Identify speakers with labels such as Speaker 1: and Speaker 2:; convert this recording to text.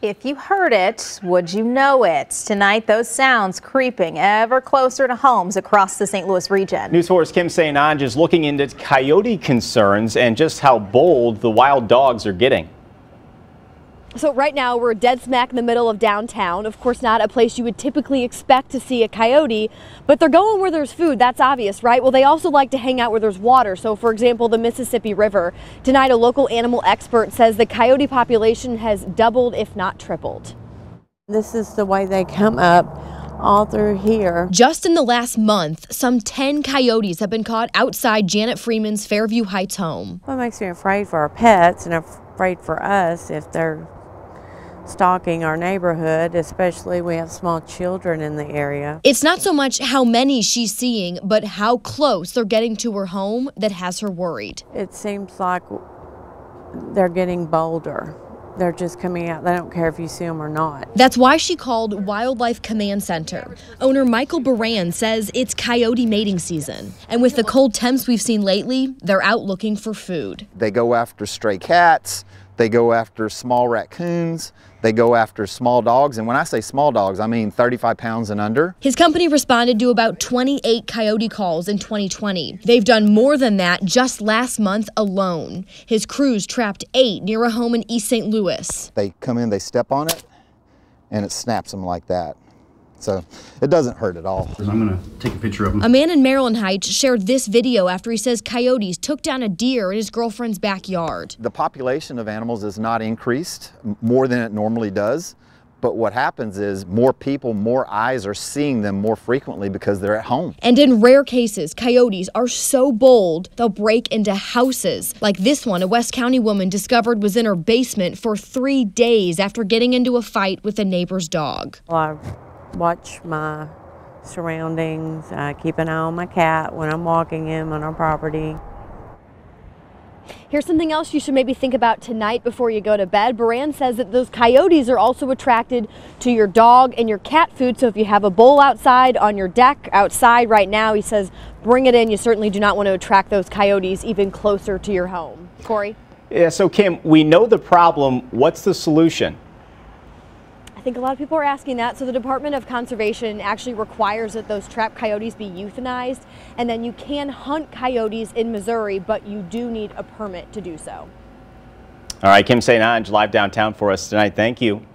Speaker 1: If you heard it, would you know it? Tonight, those sounds creeping ever closer to homes across the St. Louis region.
Speaker 2: News 4's Kim St. Onge is looking into coyote concerns and just how bold the wild dogs are getting.
Speaker 3: So right now we're dead smack in the middle of downtown. Of course, not a place you would typically expect to see a coyote, but they're going where there's food. That's obvious, right? Well, they also like to hang out where there's water. So for example, the Mississippi River. Tonight, a local animal expert says the coyote population has doubled, if not tripled.
Speaker 4: This is the way they come up all through here.
Speaker 3: Just in the last month, some 10 coyotes have been caught outside Janet Freeman's Fairview Heights home.
Speaker 4: What makes me afraid for our pets and afraid for us if they're stalking our neighborhood, especially we have small children in the area.
Speaker 3: It's not so much how many she's seeing, but how close they're getting to her home that has her worried.
Speaker 4: It seems like they're getting bolder. They're just coming out. They don't care if you see them or not.
Speaker 3: That's why she called Wildlife Command Center. Owner Michael Baran says it's coyote mating season. And with the cold temps we've seen lately, they're out looking for food.
Speaker 5: They go after stray cats, they go after small raccoons. They go after small dogs. And when I say small dogs, I mean 35 pounds and under.
Speaker 3: His company responded to about 28 coyote calls in 2020. They've done more than that just last month alone. His crews trapped eight near a home in East St. Louis.
Speaker 5: They come in, they step on it, and it snaps them like that. So it doesn't hurt at all.
Speaker 6: I'm going to take a picture of him.
Speaker 3: A man in Maryland Heights shared this video after he says coyotes took down a deer in his girlfriend's backyard.
Speaker 5: The population of animals is not increased more than it normally does. But what happens is more people, more eyes are seeing them more frequently because they're at home.
Speaker 3: And in rare cases, coyotes are so bold they'll break into houses. Like this one, a West County woman discovered was in her basement for three days after getting into a fight with a neighbor's dog.
Speaker 4: Well, watch my surroundings, uh, keep an eye on my cat when I'm walking him on our property.
Speaker 3: Here's something else you should maybe think about tonight before you go to bed. Baran says that those coyotes are also attracted to your dog and your cat food. So if you have a bowl outside on your deck outside right now, he says bring it in. You certainly do not want to attract those coyotes even closer to your home. Corey?
Speaker 2: Yeah, so Kim, we know the problem. What's the solution?
Speaker 3: Think a lot of people are asking that. So the Department of Conservation actually requires that those trapped coyotes be euthanized. And then you can hunt coyotes in Missouri, but you do need a permit to do so.
Speaker 2: All right, Kim St. Onge live downtown for us tonight. Thank you.